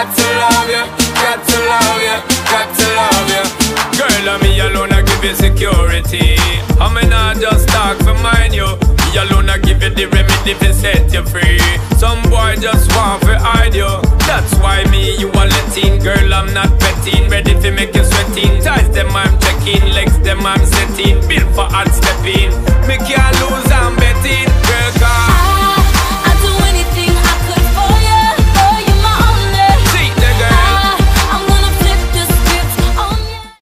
got to love you, got to love you, got to love you. Girl, I'm me alone, I give you security. I'm mean, not just talk for mine, you. Me alone, I give you the remedy to set you free. Some boy just want to hide you. That's why me, you are letting. Girl, I'm not petting. Ready to make you sweating. Ties them, I'm checking. Legs them, I'm setting. Built for hard stepping.